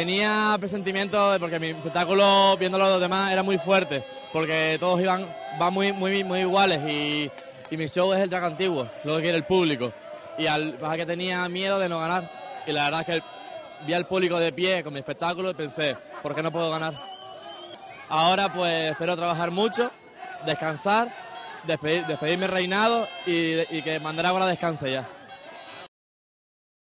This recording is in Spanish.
Tenía presentimiento de porque mi espectáculo, viéndolo los demás, era muy fuerte, porque todos iban, van muy, muy, muy iguales y, y mi show es el track antiguo, lo que quiere el público. Y al que tenía miedo de no ganar. Y la verdad es que vi al público de pie con mi espectáculo y pensé, ¿por qué no puedo ganar? Ahora pues espero trabajar mucho, descansar, despedir, despedirme reinado y, y que Mandragora descanse ya.